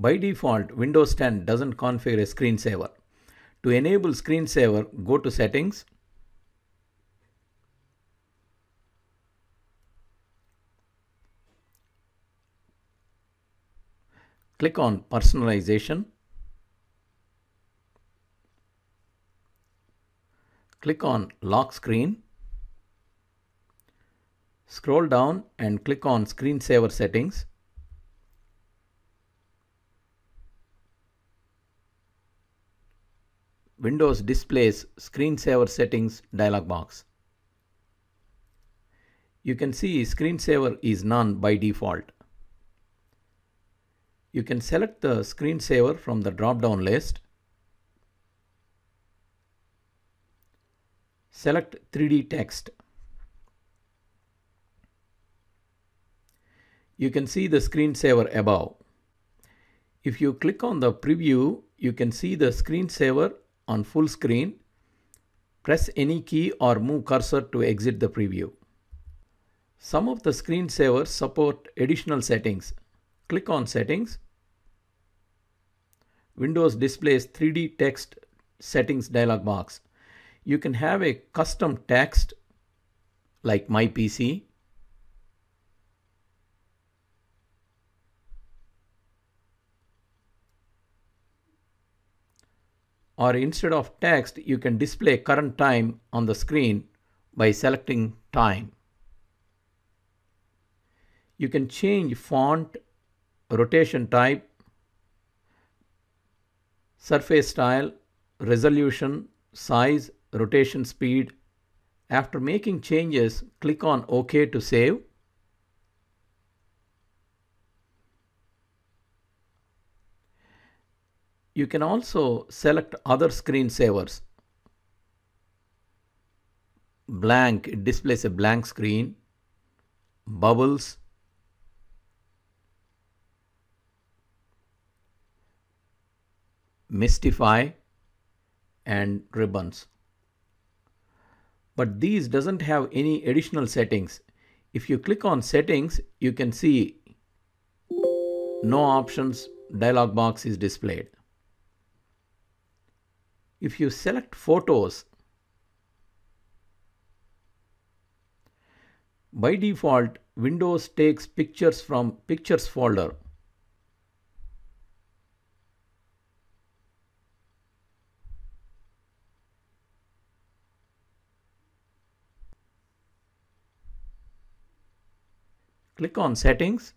By default, Windows 10 doesn't configure a screensaver. To enable screensaver, go to Settings, click on Personalization, click on Lock Screen, scroll down and click on Screensaver Settings. Windows displays Screensaver Settings dialog box. You can see Screensaver is none by default. You can select the screensaver from the drop-down list. Select 3D text. You can see the screensaver above. If you click on the preview, you can see the screensaver on full screen. Press any key or move cursor to exit the preview. Some of the screensavers support additional settings. Click on Settings. Windows displays 3D text settings dialog box. You can have a custom text like My PC. Or instead of text, you can display current time on the screen by selecting time. You can change font, rotation type, surface style, resolution, size, rotation speed. After making changes, click on OK to save. You can also select other screensavers. Blank, it displays a blank screen. Bubbles, Mystify and ribbons. But these doesn't have any additional settings. If you click on settings, you can see no options dialog box is displayed. If you select photos, by default, Windows takes pictures from pictures folder Click on Settings.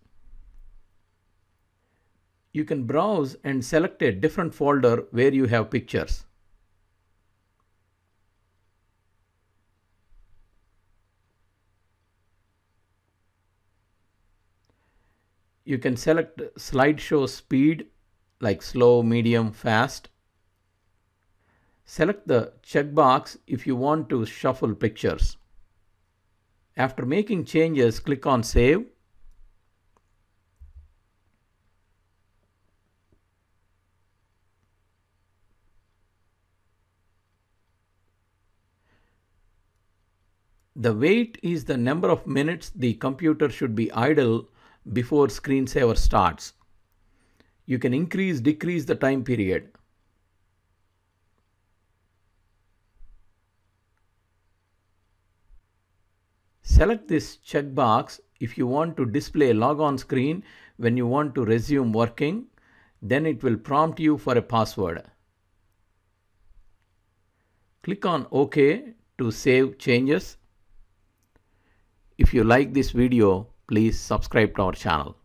You can browse and select a different folder where you have pictures. You can select slideshow speed like slow, medium, fast. Select the checkbox if you want to shuffle pictures. After making changes, click on Save. The wait is the number of minutes the computer should be idle before screensaver starts. You can increase decrease the time period. Select this checkbox if you want to display a logon screen when you want to resume working, then it will prompt you for a password. Click on OK to save changes. If you like this video, please subscribe to our channel.